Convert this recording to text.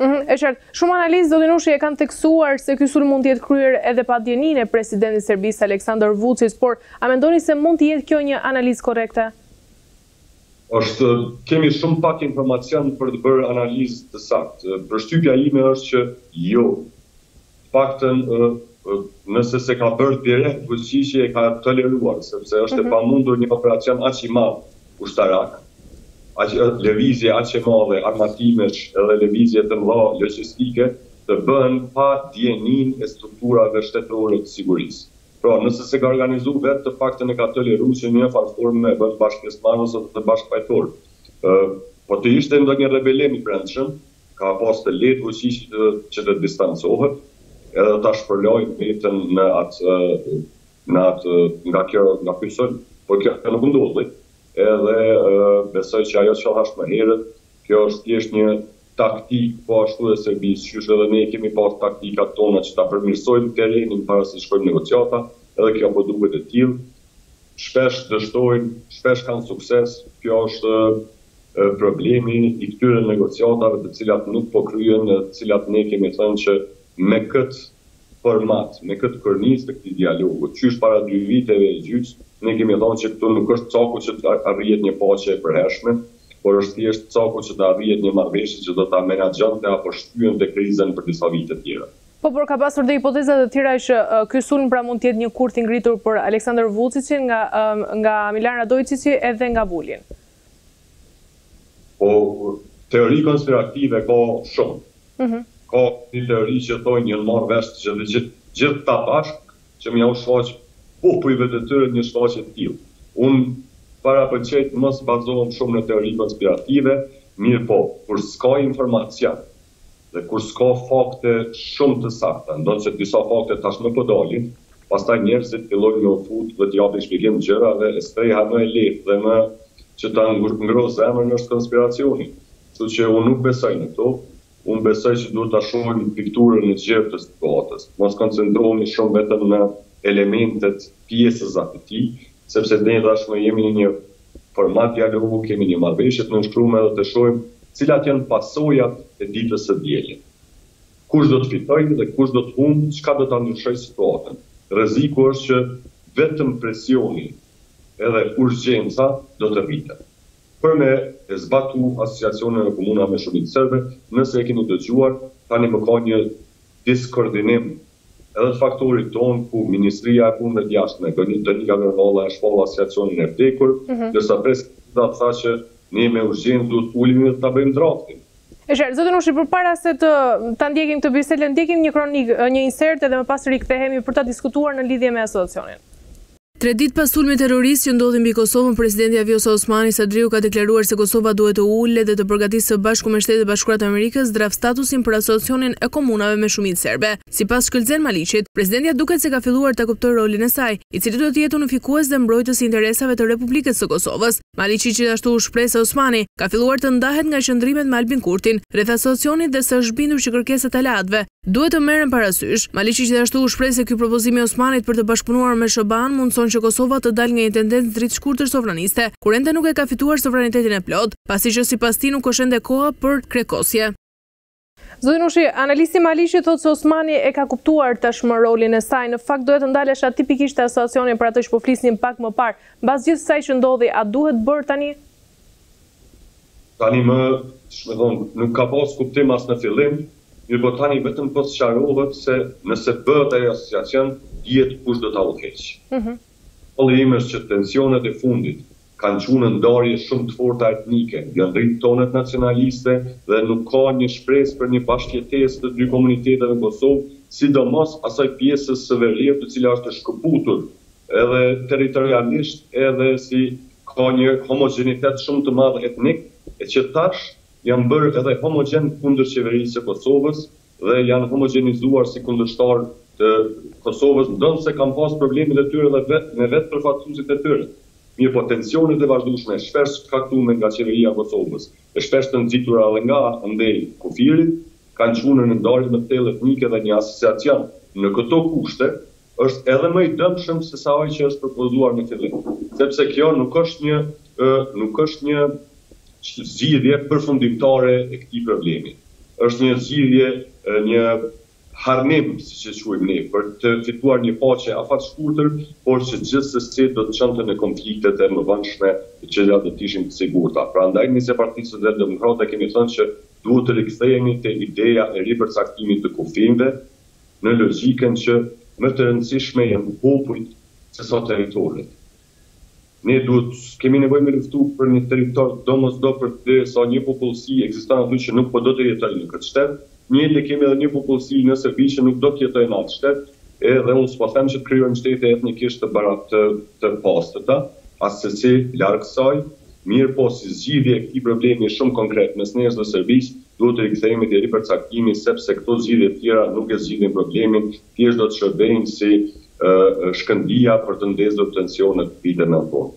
Mhm, e qartë. Shumë analiza zoti Nushi e kanë theksuar se ky sulm mund të jetë kryer edhe pa dijeninë e presidentit të Serbisë Aleksandar Vuçiç, por a mendoni se mund të jetë kjo një analizë korrekte? Është kemi shumë pak informacion për të bërë analizë të saktë. Përshtypja ime është që jo. Të paktën nëse s'e ka bërë direkt Vuçiqi e ka toleruar, sepse është e pamundur një operacion aq i madh ushtarak, aq lëvizje aq e madhe armatimesh edhe lëvizje të mëdha logjistike të bëhen pa dijeninë e strukturave shtetërore të sigurisë. Pra, nëse s'e ka organizu vetë, të paktën e ka toleru që në një farë forme e bën bashkëpjesëmarrës ose bashkëfajtor. Ë, po të ishte ndonjë rebelim i brendshëm, ka pas të lehtë Vuçiçi që të distancohet edhe ta shpërlajë veten në atë në atë nga kjo nga ky sulm, por kjo nuk ndodhi edhe besoj që ajo që thashë më herët, kjo është thjesht një taktikë po ashtu e Serbisë, qysh edhe ne i kemi pas taktikat tona që ta përmirësojmë terrenin para se të shkojmë në negociata, edhe kjo po duket e tillë. Shpesh dështojnë, shpesh kanë sukses, kjo është problemi i këtyre negociatave të cilat nuk po kryhen të cilat ne kemi thënë që me këtë format, me këtë kornizë të këtij dialogu, qysh para dy viteve e gjys, ne kemi thënë që këtu nuk është caku që të arrihet një paqe e përhershme, por është thjesht caku që të arrihet një marrëveshje që do ta menaxhonte apo shtyente krizën për disa vite tjera. Po, por ka pasur dhe hipoteza të tjera që ky sulm pra mund të jetë një kurth i ngritur për Aleksandër Vuçiçin nga nga Milan Radoiçiçi edhe nga Vulin. Po teori konspirative ka shumë. Ka një teori që thonë janë marrë vesh të gjithë këta bashkë që me iau shfaq popujve të tyre një shfaqje të tillë. Unë parapëlqej të mos bazohem shumë në teori konspirative, mirëpo kur s'ka informacion, Dhe kur s'ka fakte shumë të sakta, ndonëse disa fakte tashmë po dalin, pastaj njerëzit fillojnë me u fut dhe t'i japin shpjegim gjërave e streha më e lehtë dhe më që ta ngroh zemrën është konspiracioni. Kështu që unë nuk besoj në to, unë besoj që duhet ta shohim pikturën e gjerë të situatës. Mos koncentrohemi shumë vetëm në elementet pjesëza të tij, sepse ne tashmë jemi në një format dialogu kemi një marrëveshje të nënshkruar edhe të shohim cilat janë pasojat e ditës së diel. Kush do të fitojë dhe kush do të humbë, çka do ta ndryshojë situatën. Rreziku është që vetëm presioni edhe urgjenca do të rritet për me e zbatu Asociacionin e komunave me shumicë serbe, nëse e keni dëgjuar, tanimë ka një diskoordinim edhe të faktorit tonë ku ministrja e Punëve të Jashtme, Donika Gërvalla e shpall asociacionin e vdekur, ndërsa presidentja tha që ne me urgjencë duhet të ulemi dhe ta bëjmë draftin. Është qartë. Zoti Nushi, përpara se ta ndjekim këtë bisedë, le të ndjekim një kronikë, një insert edhe më pas rikthehemi për ta diskutuar në lidhje me asociacionin. Tre ditë pas sulmit terrorist që ndodhi mbi Kosovën, presidentja Vjosa Osmani-Sadriu ka deklaruar se Kosova duhet të ulet dhe të përgatisë së bashku me Shtetet e Bashkuara të Amerikës draft-statusin për Asociacionin e Komunave me Shumicë Serbe. Sipas Shkëlzen Maliqit, presidentja duket se ka filluar ta kuptojë rolin e saj, i cili duhet të jetë unifikues dhe mbrojtës i interesave të Republikës së Kosovës. Maliqi gjithashtu u shpreh se Osmani ka filluar të ndahet nga qëndrimet me Albin Kurtin rreth asociacionit dhe se është bindur që kërkesat e aleatëve duhet të merren parasysh. Maliqi gjithashtu u shpreh se ky propozim i Osmanit për të bashkëpunuar me SHBA-në mundëson që Kosova të dalë nga një tendencë dritëshkurtë sovraniste, kur ende nuk e ka fituar sovranitetin e plotë, pasi që sipas tij nuk është ende koha për krekosje. Zoti Nushi, analisti Maliqi thotë se Osmani e ka kuptuar tashmë rolin e saj, në fakt doja të ndalesha pikërisht te asociacioni për atë që po flisnim pak më parë, mbas gjithë kësaj që ndodhi, a duhet bërë tani? Tani më, siç më thonë, nuk ka pas kuptim as në fillim, mirëpo tani vetëm po sqarohet se nëse bëhet ai asociacion, dihet kush do ta udhëheqë. Ëh. Hall imi është që tensionet e fundit, Kanë çu në ndarje shumë të forta etnike, janë rrit tonet nacionaliste dhe nuk ka një shpresë për një bashkëjetesë të dy komuniteteve në Kosovë, sidomos asaj pjesës së veriut e cila është e shkëputur edhe territorialisht edhe si ka një homogjenitet shumë të madh etnik e që tash janë bërë edhe homogjen kundër Qeverisë së Kosovës dhe janë homogjenizuar si kundërshtar të Kosovës, ndonëse kanë pas problemet e tyre dhe vetë me vetë përfaqësuesit e tyre. Mirëpo tensionet e vazhdueshme, shpesh të shkaktume nga Qeveria e Kosovës, e shpesh të nxitura edhe nga andej kufirit, kanë çu në një ndarje më të thellë etnike dhe një asociacion, në këto kushte, është edhe më i dëmshëm se sa ai që është propozuar në fillim, sepse kjo nuk është një nuk është një zgjidhje përfundimtare e këtij problemi. Është një zgjidhje, një harnim, siç e quajmë ne, për të fituar një paqe afatshkurtër, por që gjithsesi do të çonte në konflikte të mëvonshme, të cilat do të ishin të sigurta. Prandaj ne si Parti Socialdemokrate kemi thënë që duhet të rikthehemi te ideja e ripërcaktimit të kufinjve, në logjikën që më të rëndësishme janë popujt se sa territoret. Ne s'duhet, kemi nevojë me luftu për një territor domosdo përderisa një popullsi ekziston aty që nuk po do të jetojë në këtë shtet, njëjtë e kemi edhe një popullsi në Serbi që nuk do të jetojë në atë shtet, edhe unë s'po them që të krijojmë shtete etnikisht të të pastërta, assesi larg kësaj, Mirëpo, si zgjidhje e këtij problemi shumë konkret mes nesh dhe Serbisë, duhet të rikthehemi te ripërcaktimi sepse këto zgjidhje të tjera nuk e zgjidhin problemin, thjesht do të shërbejnë si shkëndija për të ndezur tensionet vitet në fund.